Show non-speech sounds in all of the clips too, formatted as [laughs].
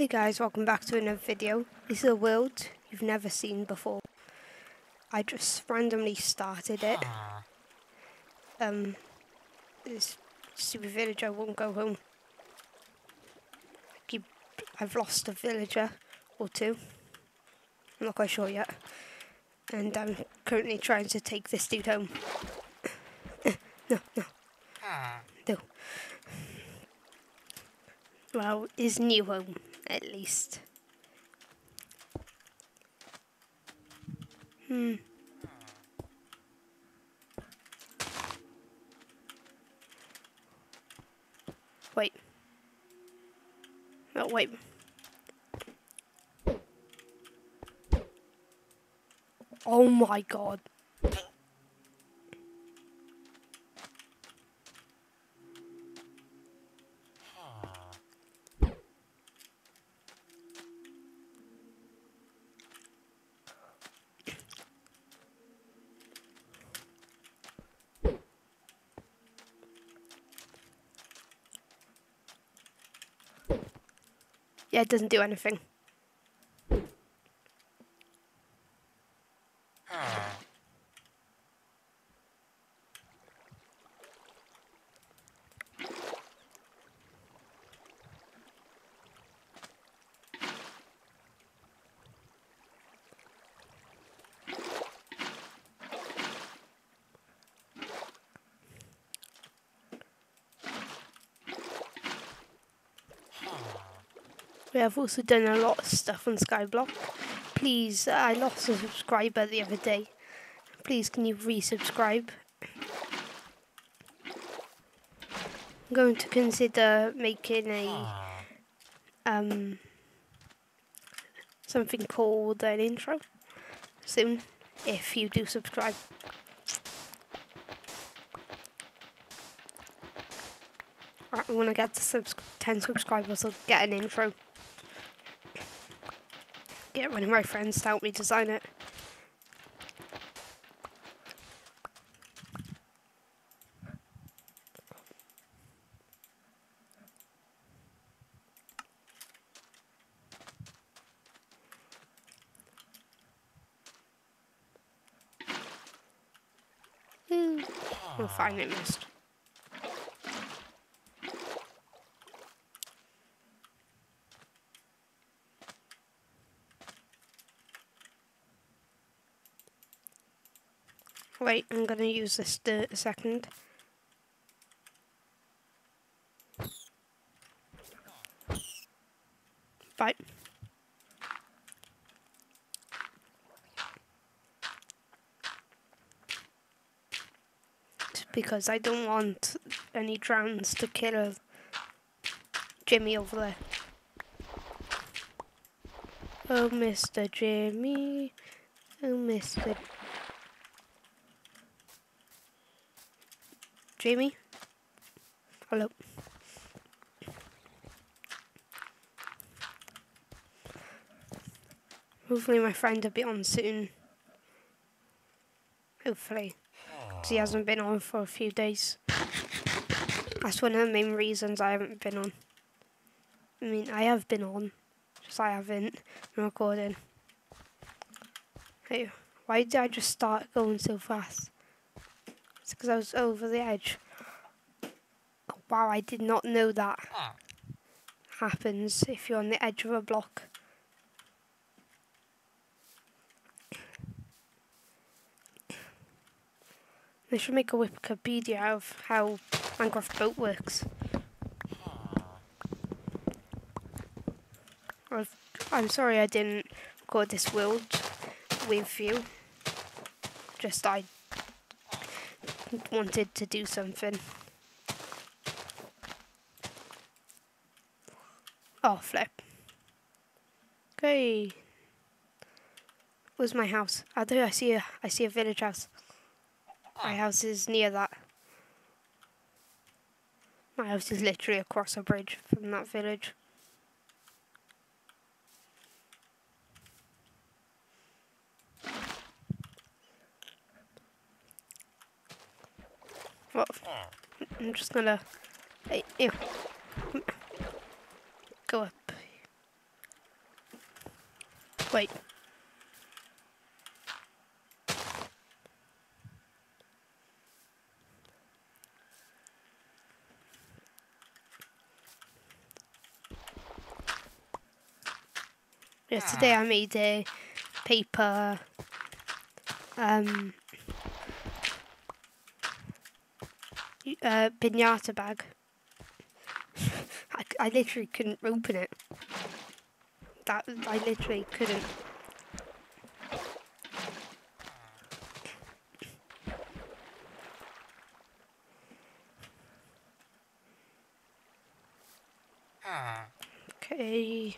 Hey guys, welcome back to another video. This is a world you've never seen before. I just randomly started it. Um, this stupid villager won't go home. I keep, I've lost a villager or two. I'm not quite sure yet. And I'm currently trying to take this dude home. [coughs] no, no. No. Well, his new home, at least. Hmm. Wait. Oh, wait. Oh my god. Yeah, it doesn't do anything. Have also done a lot of stuff on Skyblock. Please, uh, I lost a subscriber the other day. Please, can you resubscribe? I'm going to consider making a um something called an intro soon if you do subscribe. Right, when I get to subs 10 subscribers, I'll get an intro get one of my friends to help me design it. Hmm. We'll find it missed. Wait, I'm gonna use this dirt a second. Bye. Because I don't want any drowns to kill Jimmy over there. Oh, Mr. Jimmy. Oh, Mr. Jamie? Hello. Hopefully my friend will be on soon. Hopefully. Because he hasn't been on for a few days. That's one of the main reasons I haven't been on. I mean, I have been on. Just I haven't been recording. Hey, why did I just start going so fast? Because I was over the edge. Wow, I did not know that happens if you're on the edge of a block. They should make a Wikipedia of how Minecraft boat works. I'm sorry I didn't record this world with you. Just I wanted to do something. Oh, flip. Okay. Where's my house? I do. I see a. I see a village house. My ah. house is near that. My house is literally across a bridge from that village. I'm just gonna hey, go up. Wait. Yesterday I made a paper um, uh, pinata bag. I, I literally couldn't open it. That I literally couldn't. Okay.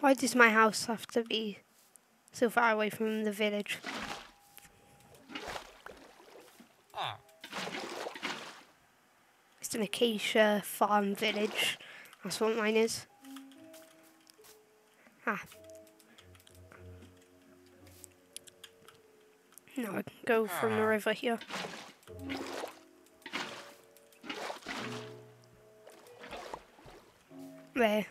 Why does my house have to be so far away from the village? An acacia farm village. That's what mine is. Ah. Now I can go from the river here. There.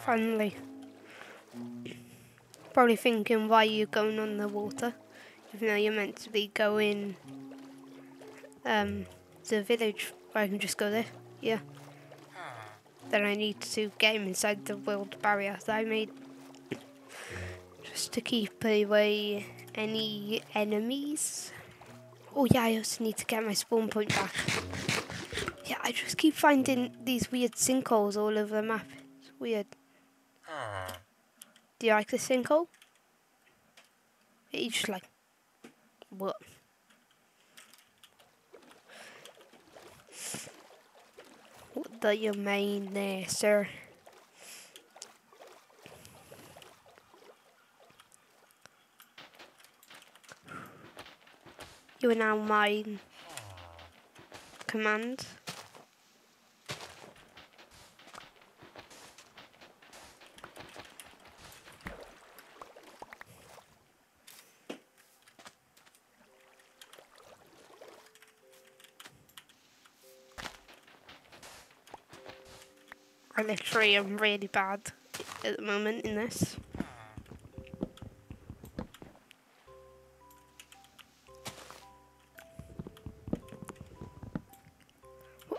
Finally. Probably thinking why you're going on the water, though you're meant to be going um, to the village I can just go there. Yeah. Then I need to get him inside the world barrier that I made. Just to keep away any enemies. Oh yeah, I also need to get my spawn point back. Yeah, I just keep finding these weird sinkholes all over the map. It's weird. Do you like the sinkhole? It's just like, what? What do you mean there, sir? You are now mine. Command. I literally am really bad at the moment in this.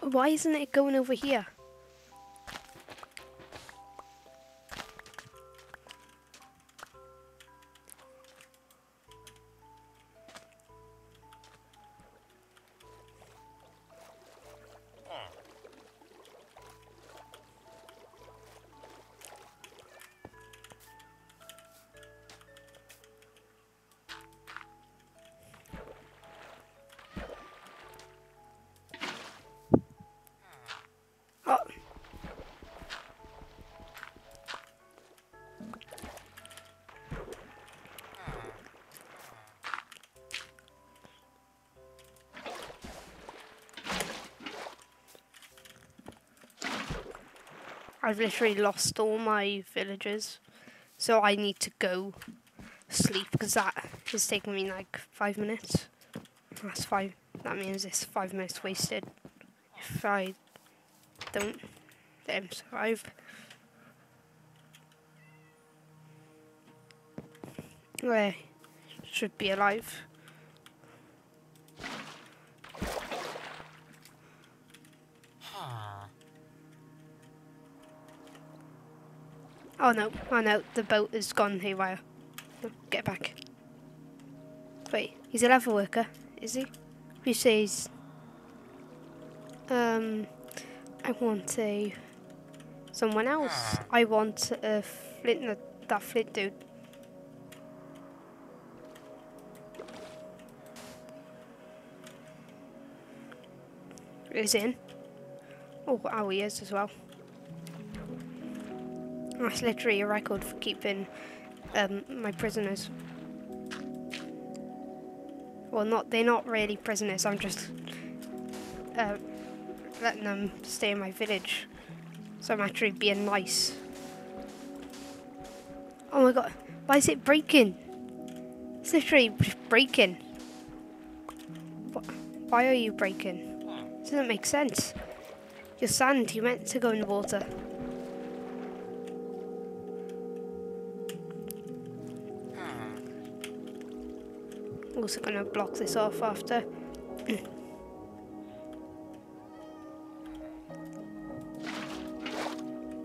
Why isn't it going over here? I've literally lost all my villagers, so I need to go sleep because that is taking me like five minutes. That's five. That means it's five minutes wasted if I don't him survive. Where should be alive. Oh no, oh no, the boat is gone haywire. Get back. Wait, he's a level worker, is he? He says, um, I want a, someone else. I want a flint, no, that flint dude. Is in. Oh, wow, he is as well. That's literally a record for keeping um, my prisoners. Well, not they're not really prisoners. I'm just uh, letting them stay in my village. So I'm actually being nice. Oh my god! Why is it breaking? It's literally breaking. Why are you breaking? It doesn't make sense. You're sand, you meant to go in the water. Also gonna block this off after.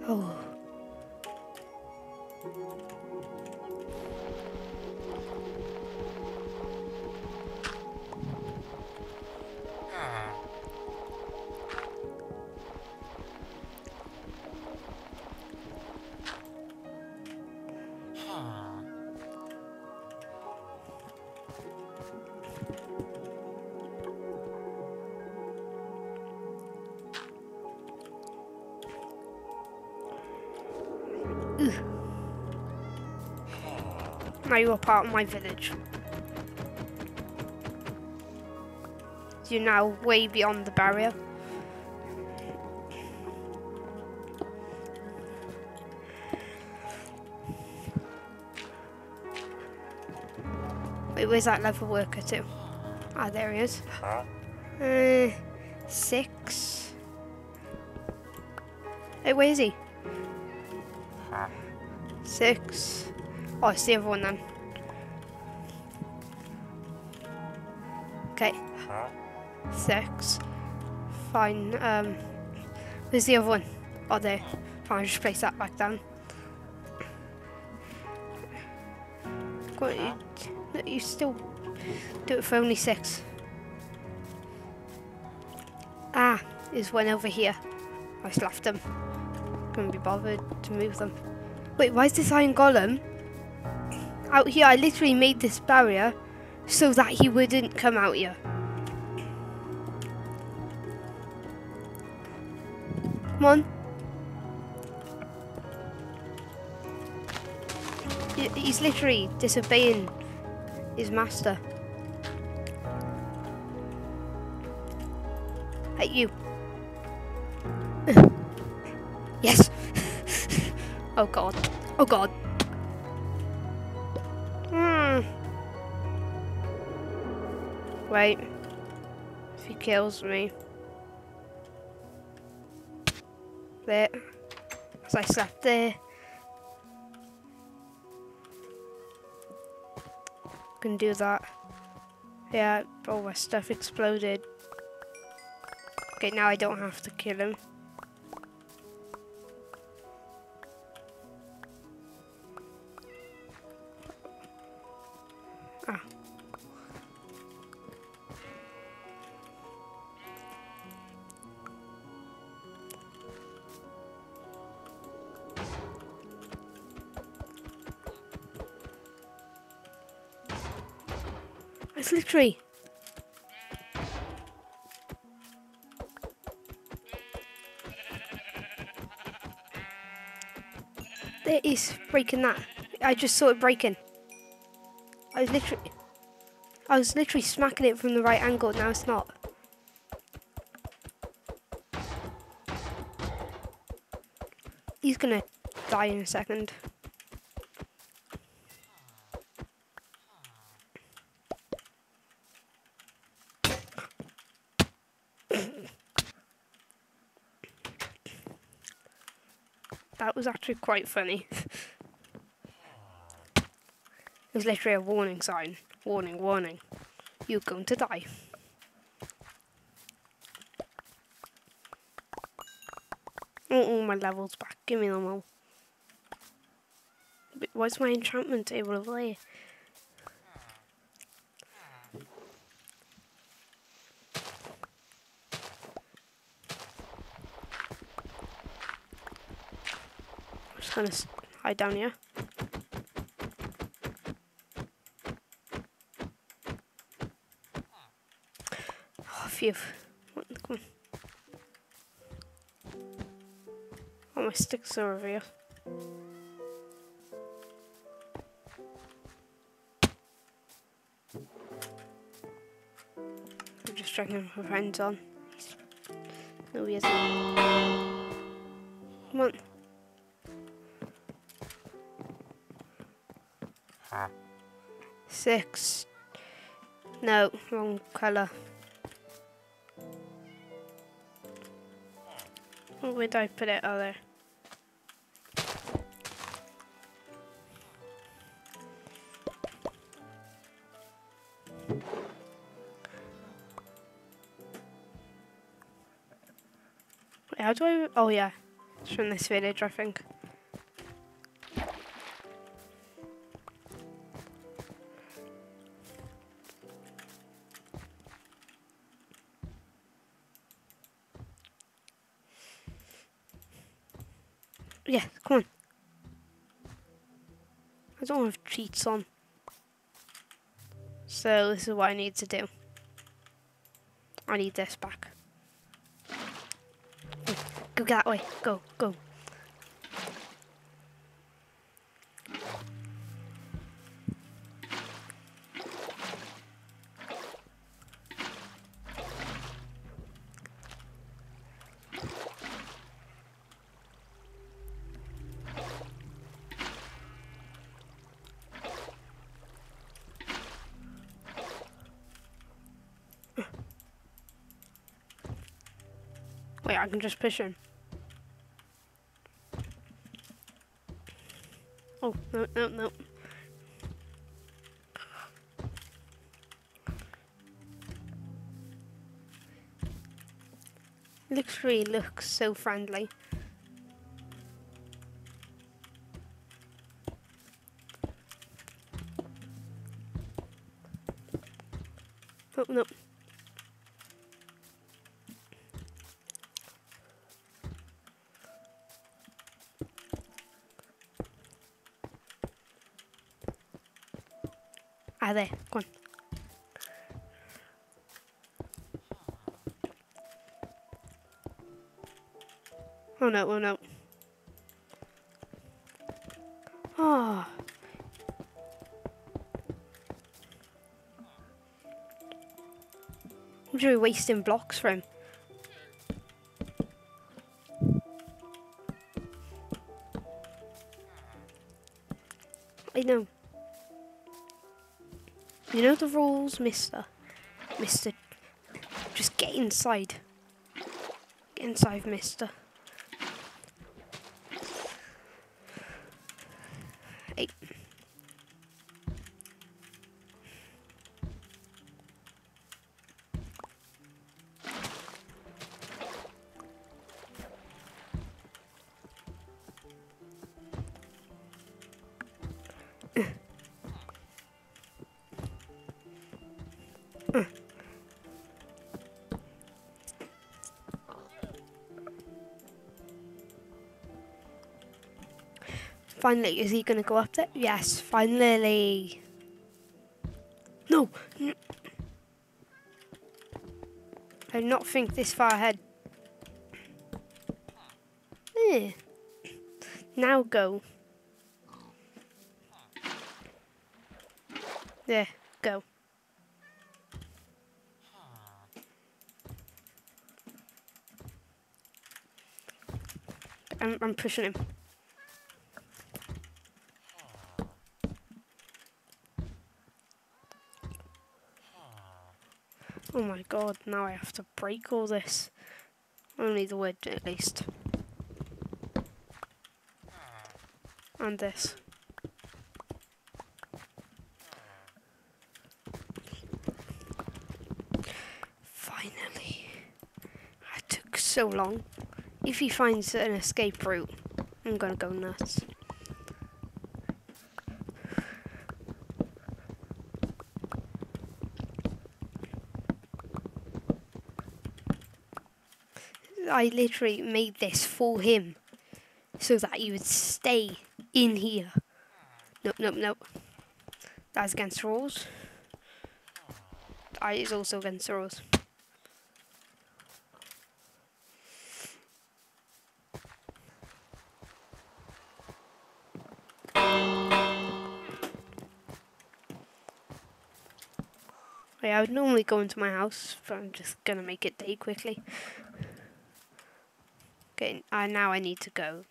oh. You are part of my village. You're now way beyond the barrier. Wait, where's that level worker to? Ah, there he is. Uh, six. Hey, where is he? Six. Oh, it's the other one then. Okay. Six. Fine. Um, where's the other one? Oh, there. Fine, just place that back down. What, you, you still do it for only six. Ah, there's one over here. I just left them. Couldn't be bothered to move them. Wait, why is this iron golem out here? I literally made this barrier so that he wouldn't come out here. Come on. He's literally disobeying his master. Hey, you. [laughs] yes. [laughs] oh god. Oh god. Wait. If he kills me. There. As I slept there. Can do that. Yeah, all my stuff exploded. Okay, now I don't have to kill him. Ah. Literally It is breaking that. I just saw it breaking. I was literally, I was literally smacking it from the right angle. Now it's not. He's gonna die in a second. Was actually quite funny. it was literally a warning sign. Warning, warning. You're going to die. Oh, all my levels back. Give me them all. But Why's my enchantment table over there? Gonna hide down here. Oh, phew. Come on. Oh, my sticks are over here. I'm just checking my friends on. No, oh, he isn't. Come on. Six. No, wrong colour. Where did I put it? Oh, there. How do I? Oh yeah, it's from this village, I think. Cheats on. So this is what I need to do. I need this back. Go that way. Go, go. I can just push him. Oh, no, no, no. Literally looks so friendly. Oh, no. Ah, there. Go on. Oh no, oh no. Oh. I'm really wasting blocks for him. I know. You know the rules, mister? Mister, just get inside. Get inside, mister. Hey. Finally, is he going to go up there? Yes, finally. No! I did not think this far ahead. Eh. Now go. There, go. I'm, I'm pushing him. Oh my god, now I have to break all this. Only the wood, at least. And this. Finally. It took so long. If he finds an escape route, I'm gonna go nuts. I literally made this for him so that he would stay in here. Nope, nope, nope. That's against rules. I is also against rules. I would normally go into my house, but I'm just gonna make it day quickly. Okay, uh, now I need to go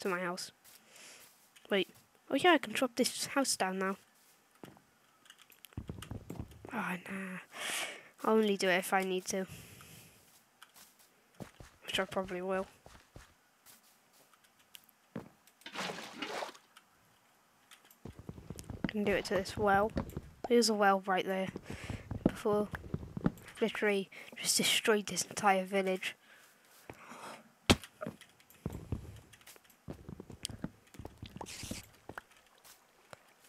to my house. Wait. Oh yeah, I can drop this house down now. Oh nah. I'll only do it if I need to. Which I probably will. Can do it to this well. There's a well right there. Before literally just destroyed this entire village.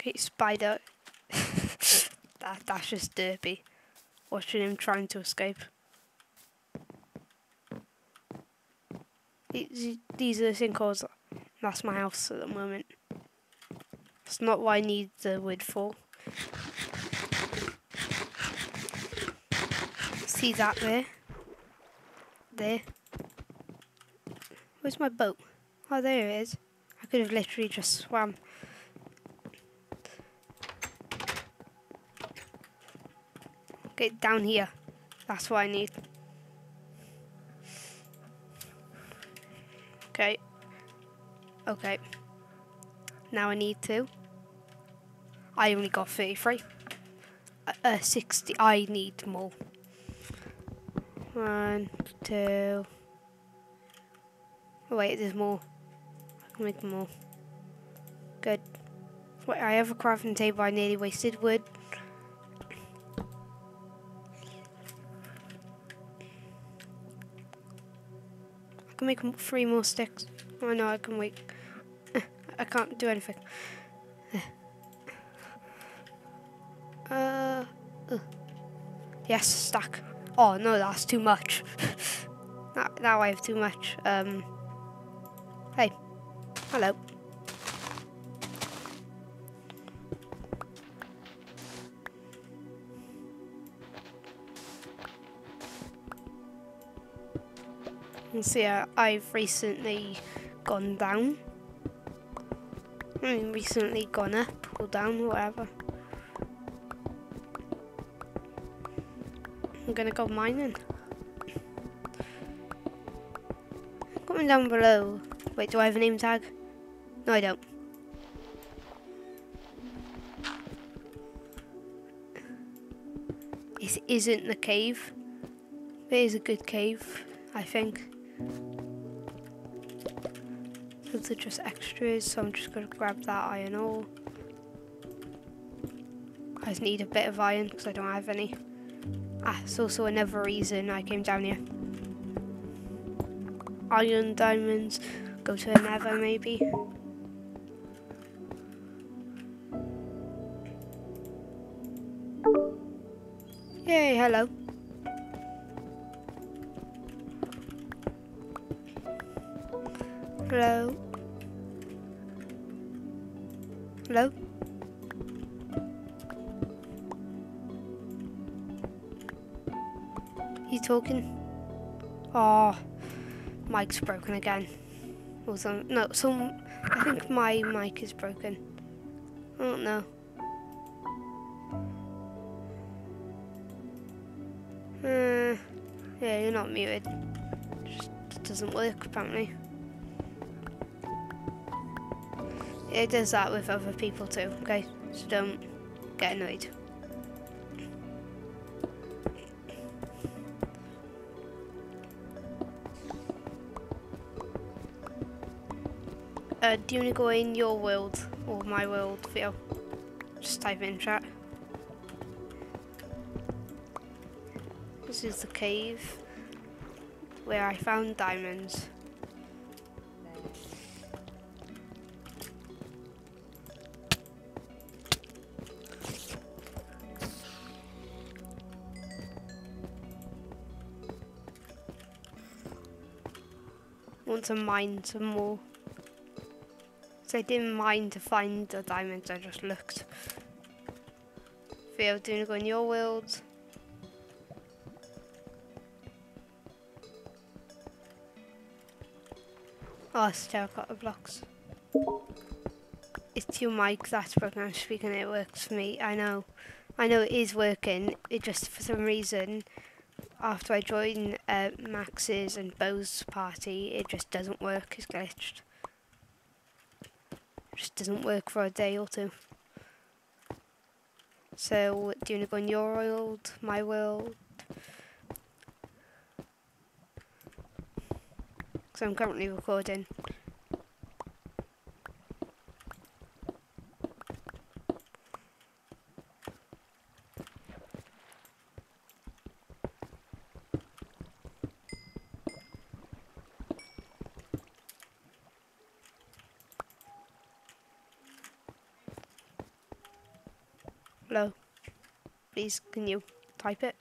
Okay, spider. [laughs] that that's just derpy. Watching him trying to escape. These are the sinkholes. That's my house at the moment. It's not what I need the wood for. See that there? There. Where's my boat? Oh, there it is. I could have literally just swam. Get down here. That's what I need. Okay. Okay. Now I need to. I only got 33. Uh, uh, 60. I need more. One, two. Oh, wait, there's more. I can make more. Good. Wait, I have a crafting table. I nearly wasted wood. Can make three more sticks. Oh no, I can wait. [laughs] I can't do anything. [sighs] Uh, uh. Yes, stack. Oh no, that's too much. now, now I have too much. Um. Hey. Hello. See, I've recently gone down. I mean, recently gone up or down, whatever. I'm gonna go mining. Comment down below. Wait, do I have a name tag? No, I don't. This isn't the cave. It is a good cave, I think. Are just extras, so I'm just going to grab that iron ore. I just need a bit of iron because I don't have any. Ah, it's also another reason I came down here. Iron, diamonds, go to a nether maybe. Yay, hello. Hello. Hello. You talking? Oh, mic's broken again. Or some, no, some, I think my mic is broken. I don't know. Uh, yeah, you're not muted. Just doesn't work apparently. It does that with other people too, okay? So don't get annoyed. Uh, do you want to go in your world or my world, Theo? Just type in chat. This is the cave where I found diamonds. Want to mine some more. So I didn't mind to find the diamonds, I just looked. Theo, do you go in your world? Oh, it's terracotta blocks. It's your mic that's broken. I'm speaking, it works for me. I know. I know it is working. It just, for some reason, after I join uh, Max's and Bo's party, it just doesn't work. It's glitched It just doesn't work for a day or two. So, do you want to go in your world, my world? Because I'm currently recording. Please, can you type it?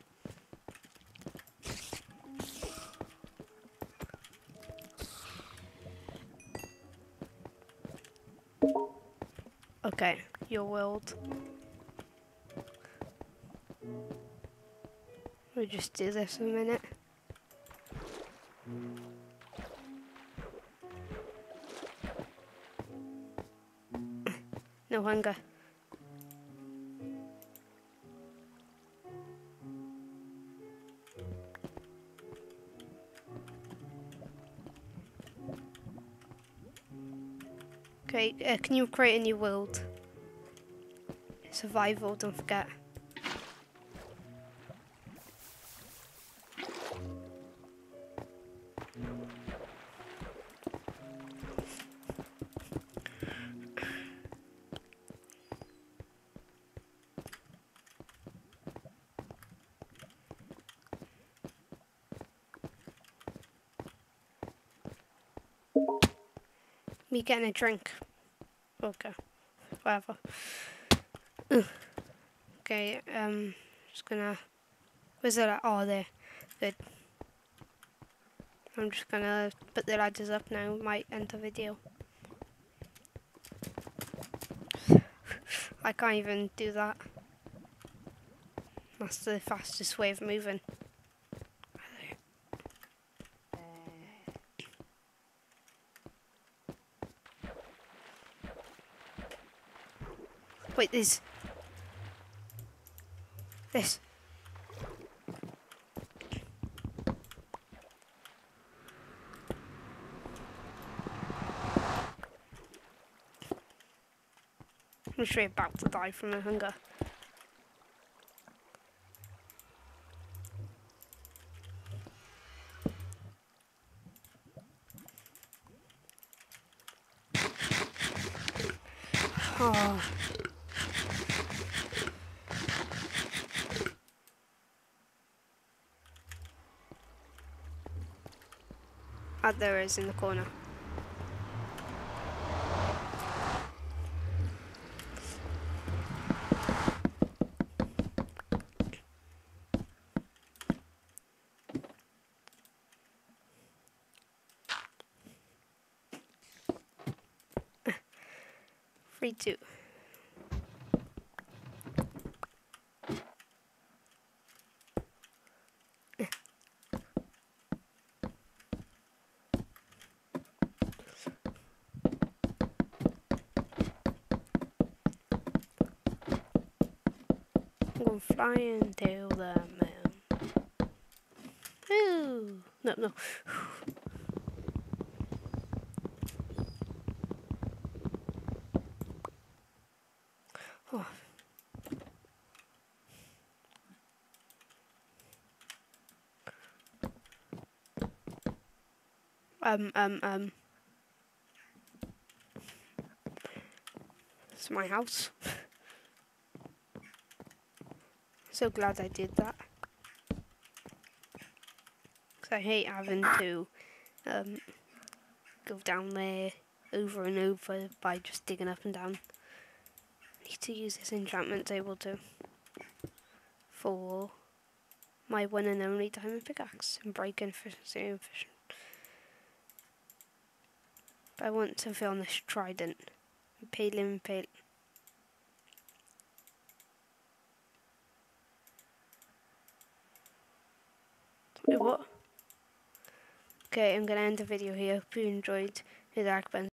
Okay, your world. We'll just do this for a minute. [coughs] No hunger. Okay, uh, can you create a new world? Survival, don't forget. Me getting a drink. Okay. Whatever. Okay, um, just gonna. Where's it at? Oh, there. Good. I'm just gonna put the ladders up now. Might end the video. I can't even do that. That's the fastest way of moving. Wait, there's... This. I'm sure about to die from the hunger. Oh. Ah, there is in the corner. Free two. Flying to the moon. Ooh. No, no. Um, um, um. It's my house. [laughs] so glad I did that. Because I hate having to um, go down there over and over by just digging up and down. I need to use this enchantment table to for my one and only diamond pickaxe and efficiency and efficient. But I want to film this trident. Pale and pale. Wait, what? Okay, I'm gonna end the video here. Hope you enjoyed the Dark Bend.